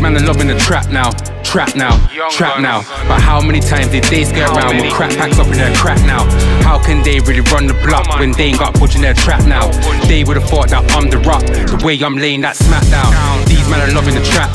man are loving the trap now. Trap now, trap now. But how many times did they skirt around with crack packs up in their crack now? How can they really run the block when they ain't got push in their trap now? They would've thought that I'm the rock, the way I'm laying that smack down. These men are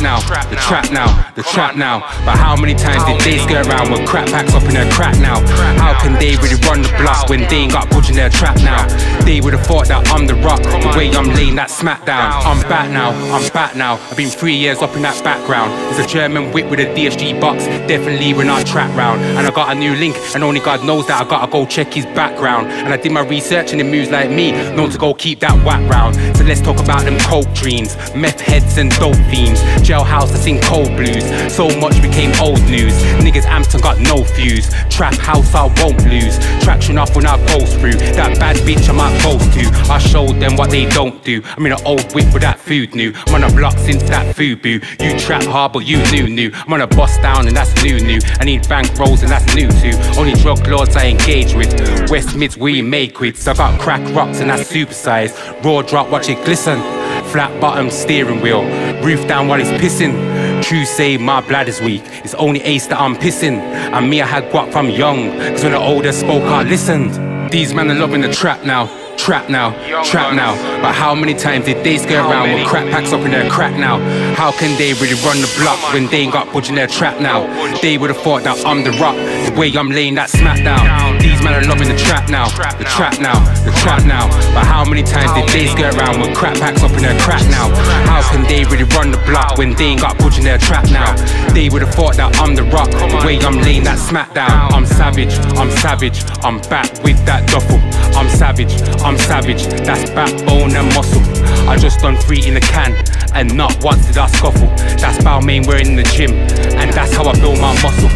now, the trap now, the trap now. But how many times did they skirt around with crack packs up in their crack now? How can they really run the block when they ain't got push in their trap now? They would've thought that I'm the rock, the way I'm laying that smack down. I'm back now, I'm back now. I've been three years up in that background. There's a German whip with a DSG box, definitely when I trap round. And I got a new link, and only God knows that I gotta go check his background. And I did my research, and it moves like me, known to go keep that whack round. So let's talk about them coke dreams, meth heads and dope themes. Jailhouse, I sing cold blues. So much became old news. Niggas Ampton got no fuse. Trap house, I won't lose. Traction off when I go through. That bad bitch I might boast to. I showed them what they don't do. I'm in an old whip with that food new. I'm on a block since that food boo. You trap hard, but you new new. I'm on a bust down and that's new new. I need bank rolls and that's new too. Only drug lords I engage with. West mids we make with. I got crack rocks and that's supersized. Raw drop, watch it glisten. Flat bottom steering wheel. Roof down while it's pissing. True say my bladder's weak. It's only ace that I'm pissing. And me, I had guap from young. Cause when the older spoke, I listened. These men are loving the trap now. Trap now, trap now. But how many times did they scare around with crack packs up in their crack now? How can they really run the block when they ain't got budge in their trap now? They would've thought that I'm the rock, the way I'm laying that smack down. These men are loving the trap now, the trap now, the trap now. But how many times did they scare around with crack packs up in their crack now? How can they really run the block when they ain't got in their trap now? They would've thought that I'm the rock, the way I'm laying that smack down. I'm savage, I'm savage, I'm back with that duffel. I'm savage, I'm savage, that's backbone and muscle. I just done three in a can, and not once did I scuffle. That's Balmain, we're in the gym, and that's how I build my muscle.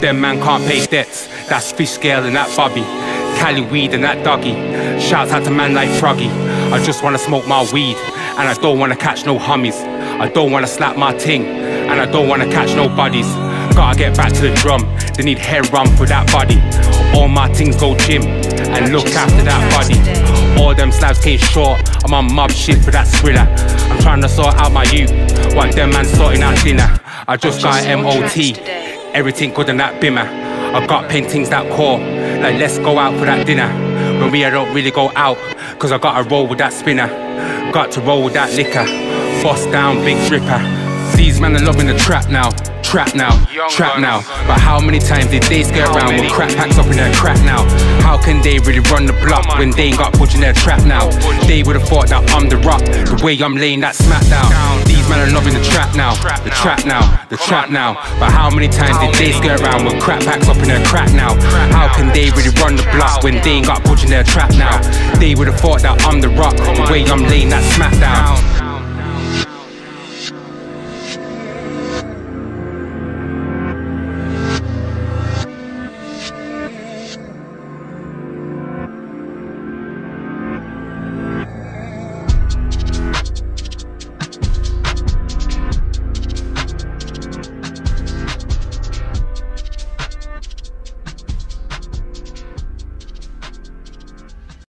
Them man can't pay debts, that's fish scale and that bobby. Cali weed and that doggy. Shouts out to man like Froggy. I just wanna smoke my weed, and I don't wanna catch no hummies. I don't wanna slap my ting, and I don't wanna catch no bodies. Gotta get back to the drum, they need hair run for that body. All my things go gym, and look after that body. All them slabs came short, I'm on mob shit for that thriller. I'm trying to sort out my youth, while them man sorting out dinner. I just got an MOT, everything good in that bimmer. I got paintings that core, like let's go out for that dinner. But me, I don't really go out, cause I gotta roll with that spinner. Got to roll with that liquor, boss down, big dripper. These men are loving the trap now. Trap now, trap now. But how many times did they scare around with crack packs up in their crack now? How can they really run the block when they ain't got push in their trap now? They would've thought that I'm the rock, the way I'm laying that smack down. These men are loving the trap now, the trap now, the trap now. But how many times did they scare around with crack packs up in their crack now? How can they really run the block when they ain't got push in their trap now? They would've thought that I'm the rock, the way I'm laying that smack down.